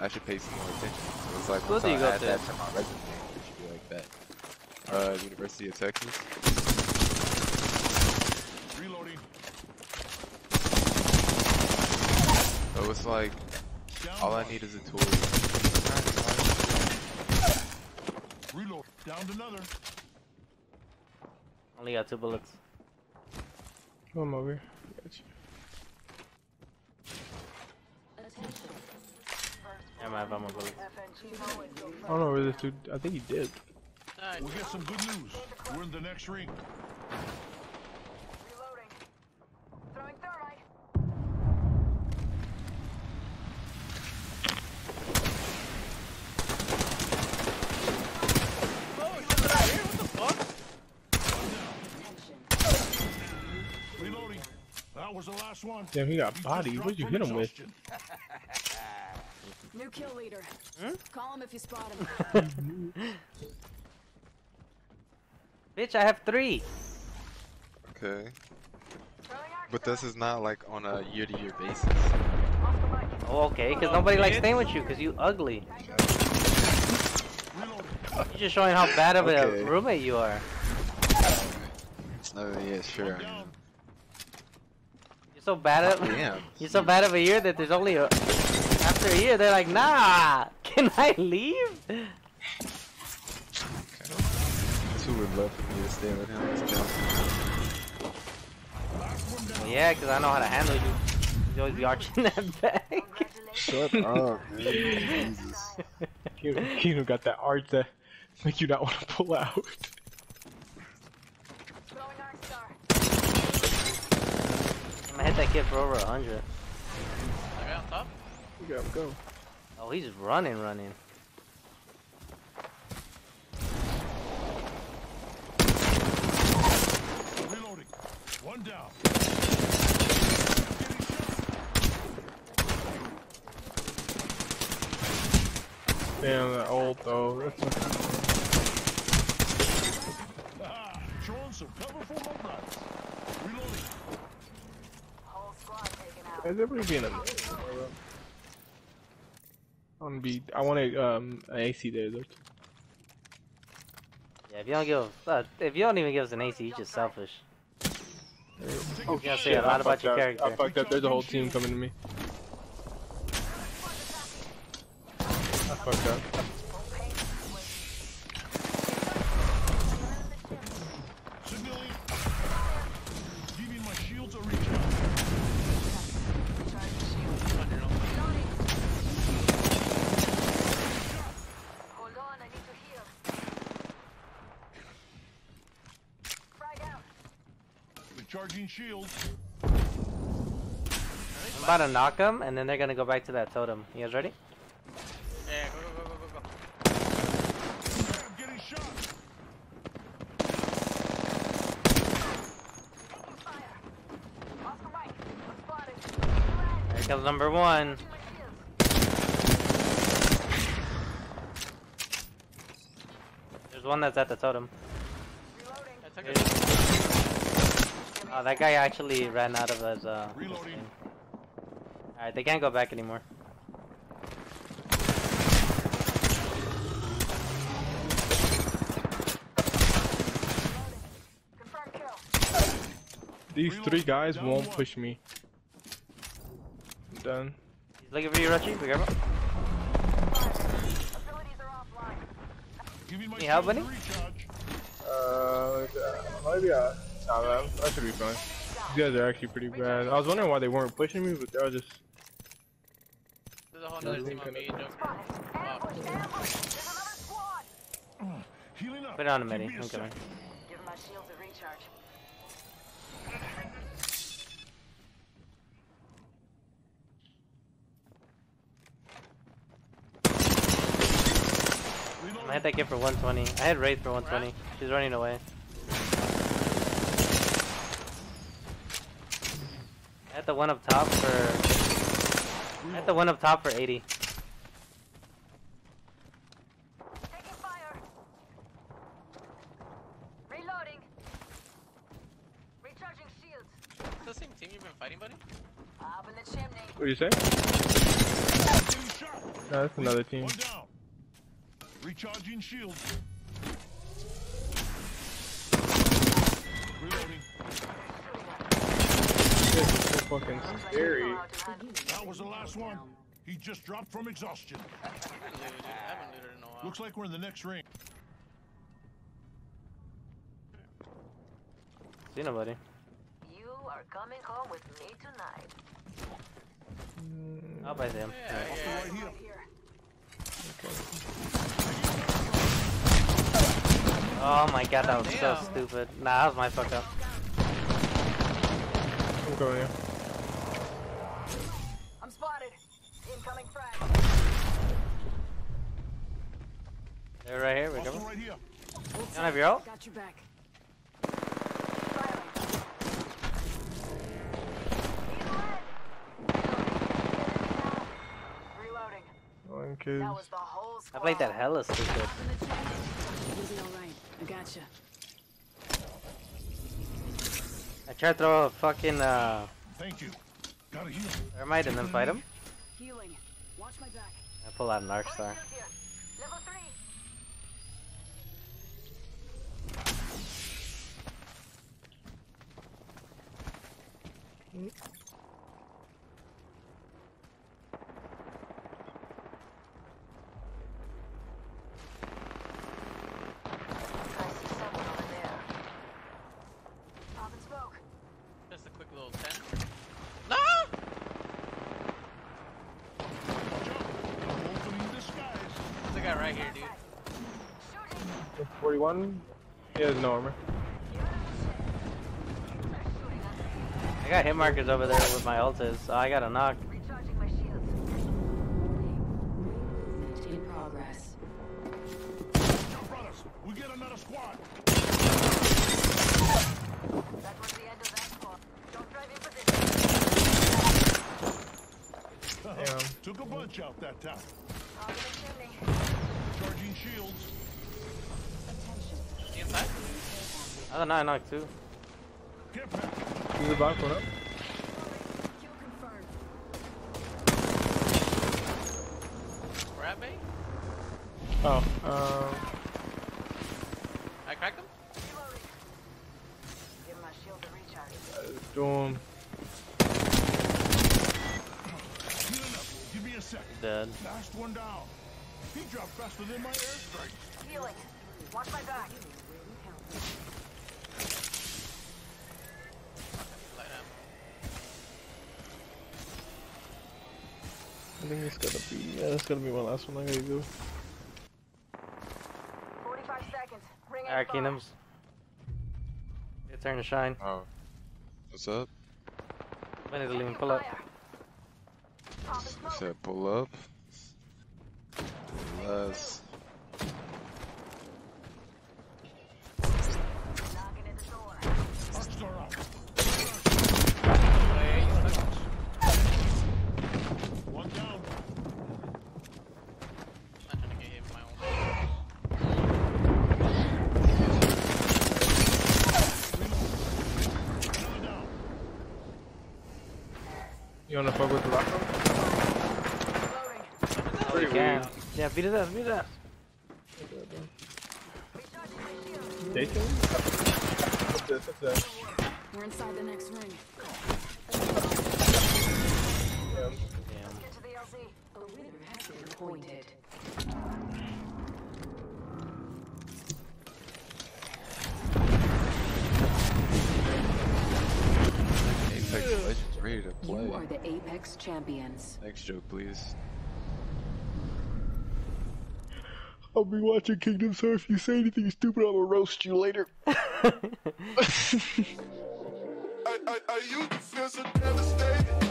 I should pay some more attention. So it's like School once do I you go add to? that to my resume, it should be like that. Uh, University of Texas. Reloading. So it's like all I need is a tool. Reload. Downed another. Only got two bullets. Come over. Got you. Yeah, I have ammo bullets. I don't know where this dude. I think he did. We get some good news. We're in the next ring. Reloading. Throwing thermite. Reloading. That was the last one. Damn, he got He just bodied. What'd you hit him with? Exhaustion. New kill leader. Hmm? Call him if you spot him. Bitch, I have three. Okay, but this is not like on a year-to-year basis. off the mic. Oh, okay, because nobody likes staying with you because you ugly. You're just showing how bad of a roommate you are. Oh yeah, sure. You're so bad at Damn. You're so bad of a year that there's only a after here. They're like, nah, can I leave? Okay. Two would love for me to stay with him. Yeah, because I know how to handle you. You always be arching that back. Shut up, man. Jesus. Kino got that arch that make you not want to pull out. I'm gonna hit that kid for over a 100. You gotta go. Oh, he's running, running. Reloading. One down. Damn, that old though. That's Ah, showing some cover for my. Reloading. Whole squad taken out. Is everybody being a? I want to be. I want a um an AC there though. Yeah, if you don't give, uh, if you don't even give us an AC, you're just selfish. Oh, You gotta say a lot I about your up. character. I fucked up. There's a whole team coming to me. I fucked up. Signaling. Giving my shields a recharge. Hold on, I need to heal. Frag out. Recharging shields. I'm about to knock him, and then they're gonna go back to that totem. You guys ready? Yeah, go, go, go, go, go, go. I'm getting shot. Taking fire. Off the mic. Spotted. Here comes number one. Charging my shields. There's one that's at the totem. Reloading. I took Here. it. Oh, that guy actually ran out of his uh. Reloading. Alright, they can't go back anymore. These Reload. three guys Down won't one. push me. I'm done. He's looking for you, Ruchi. Be careful. Abilities are offline. Giving my Need help, buddy? Uh, maybe I. Nah, man, that should be fine. These guys are actually pretty bad. I was wondering why they weren't pushing me, but they're just. There's a whole nother team on me, Joker. Ambush, ambush. There's another squad. Healing up. Put it on a Give midi. me a I'm coming. Give my shields a recharge. I had that kid for 120. I had Wraith for 120. She's running away. I had the one up top for. I had the one up top for 80. Taking fire. Reloading. Recharging shields. It's the same team you've been fighting, buddy? Up in the chimney. What do you say? No, that's another team. One down. Recharging shields. Fucking scary. That was the last one. He just dropped from exhaustion. I haven't looted, dude. I haven't looted in a while. Looks like we're in the next ring. See nobody. You are coming home with me tonight. I'll buy them. Yeah, yeah. Right here. Oh my god, that was so stupid. Nah, that was my fuck up. I'm going here. They're right here. We Also go. right here. You don't have your ult? Got your back. Reloading. One kid. That was the whole I squad. played that hella stupid. You'll be alright. I gotcha. I tried to throw a fucking uh, Thank you. Gotta heal. thermite and then fight him. Healing. Watch my back. I pull out an arc star. Shield here. Level three. Mm. I see someone over there. Pop and smoke. Just a quick little 10. Watch out. Wolf in disguise. There's a guy right here, dude. 41? He has no armor. I got hit markers over there with my ultis. So I got a knock. Recharging my shields. In progress. We get another squad. That was the end of that squad. Don't drive in position. Damn. Took a bunch out that time. Target the chimney. Charging shields. He inside? I don't know, I knocked two. Get back. He's about to up. Kill confirmed. Where at, Bay? Oh, um, I cracked him? Give my shield a recharge. doing. Healing up. Give me a second. Dead. Last one down. He dropped faster than my airstrike. Healing. Watch my back. Light ammo. I think it's gotta be. Yeah, that's gotta be my last one. I gotta go. 45 seconds. Ring in Alright. Kingdoms. Your turn to shine. Oh. What's up? I need to leave and pull up. fire. Pop and I smoke. said pull up. Less. Knocking at the door. Arc star out. Wait, you wanna fuck with the last one? Reloading. You can. Yeah, beat his ass, beat his ass. Recharging my shield. Taken? What's this? We're inside the next ring. Damn. Get to the LZ. A winner has been appointed. Apex Legends ready to play. You are the Apex champions. Next joke, please. I'll be watching Kingdom, so if you say anything stupid, I'm gonna roast you later. I, I, I used to feel so devastated.